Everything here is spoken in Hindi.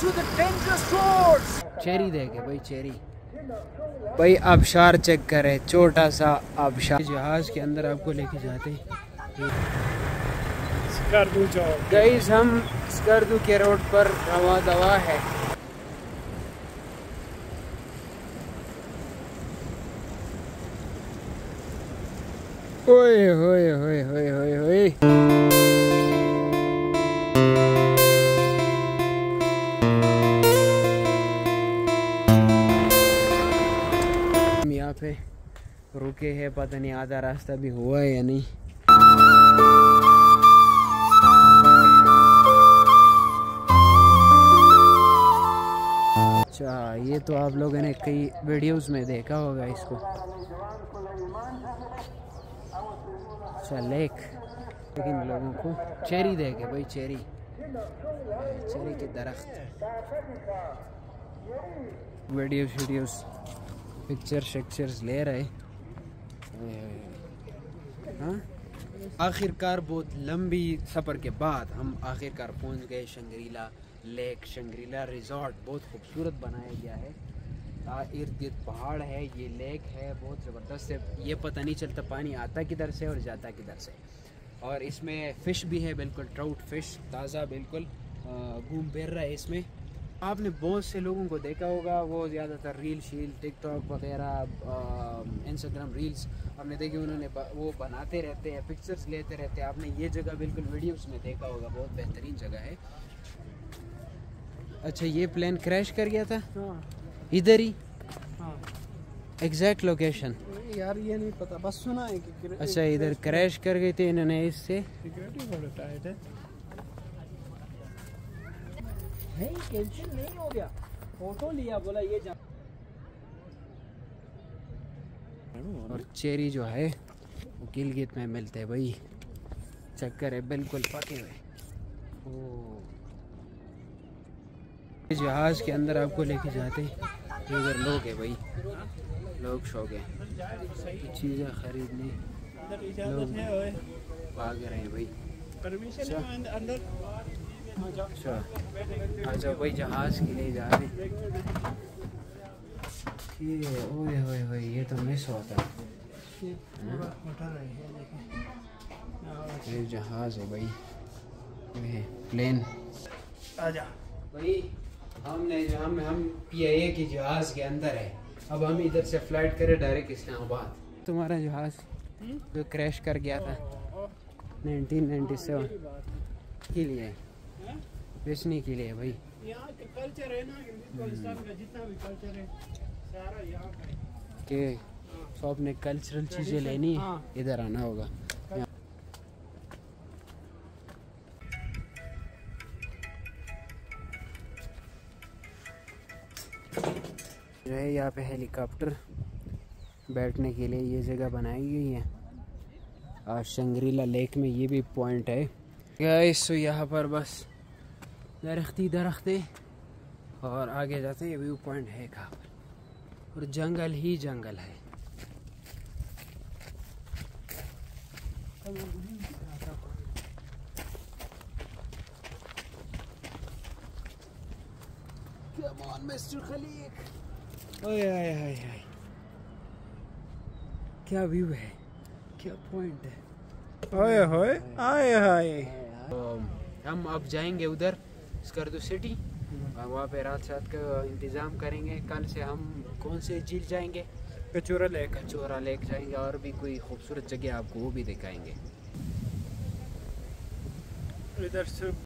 to the dangerous roads. Cherry देखे भाई चेरी। भाई आबशार चेक करें छोटा सा आबशार जहाज़ के अंदर आपको लेके जाते गईस हम स्कर्दू के रोड पर रवा दवा है। ओए होए होए होए होए होए। हम यहाँ पे रुके हैं, पता नहीं आधा रास्ता भी हुआ है या नहीं। अच्छा ये तो आप लोगों ने कई वीडियोस में देखा होगा इसको। अच्छा लेक लेकिन लोगों को चेरी देखे भाई चेरी चेरी के दरख्त। वीडियोस वीडियोस पिक्चर शिक्चर्स ले रहे आखिरकार बहुत लंबी सफ़र के बाद हम आखिरकार पहुँच गए शंगरीला लेक शंग्रीला रिजॉर्ट बहुत खूबसूरत बनाया गया है इर्द गिर्द पहाड़ है ये लेक है बहुत ज़बरदस्त है ये पता नहीं चलता पानी आता किधर से और जाता किधर से और इसमें फ़िश भी है बिल्कुल ट्राउट फ़िश ताज़ा बिल्कुल घूम फिर रहा है इसमें आपने बहुत से लोगों को देखा होगा वो ज़्यादातर रील शील टिकटॉक वगैरह इंस्टाग्राम रील्स हमने देखी उन्होंने वो बनाते रहते हैं पिक्चर्स लेते रहते हैं। आपने ये जगह बिल्कुल वीडियोस में देखा होगा बहुत बेहतरीन जगह है। अच्छा ये प्लेन क्रैश कर गया था? हाँ। इधर ही? हाँ। एग्जैक्ट लोकेशन यार ये नहीं पता बस सुना है कि अच्छा इधर क्रैश कर गए थे इन्होंने इससे। नहीं टेंशन नहीं हो गया। फ़ोटो लिया बोला ये जा और चेरी जो है वो गिलगित में मिलते हैं भाई। चक्कर है बिल्कुल पके हुए। जहाज़ के अंदर आपको लेके जाते हैं। इधर लोग है भाई। लोग शौक है। चीज़ें खरीदने। है भाग रहे हैं भाई। परमिशन अंदर-। अच्छा। अच्छा भाई जहाज़ के लिए जा रहे। हैं ये ओए ओए ओए ये तो मिस होता है। है ये जहाज़ है भाई। ये प्लेन आजा। भाई हमने जो हम हम पीआईए के जहाज़ के अंदर है। अब हम इधर से फ़्लाइट करें डायरेक्ट इस्लामाबाद। तुम्हारा जहाज़ जो क्रैश कर गया था 1997 के लिए। बेचने के लिए भाई। यहाँ कल्चर है ना हिंदुस्तान का जितना भी कल्चर है सारा यहाँ का है। तो आपने कल्चरल चीज़ें लेनी है हाँ। इधर आना होगा। जो है यहाँ पे हेलीकॉप्टर बैठने के लिए ये जगह बनाई गई है। और शंगरीला लेक में ये भी पॉइंट है। गाइस तो यहाँ पर बस दरख्ती दरख्ते और आगे जाते हैं व्यू पॉइंट है कहाँ पर और जंगल ही जंगल है Come on, Mr. Khaliq. ओए आए आए आए क्या व्यू है क्या पॉइंट है ओए होए आए हाय हम अब जाएँगे उधर स्कर्दू सिटी। और वहाँ पे रात रात का इंतज़ाम करेंगे। कल से हम कौन से झील जाएँगे? कचोरा लेक। कचोरा लेक जाएँगे और भी कोई खूबसूरत जगह आपको वो भी दिखाएँगे। इधर से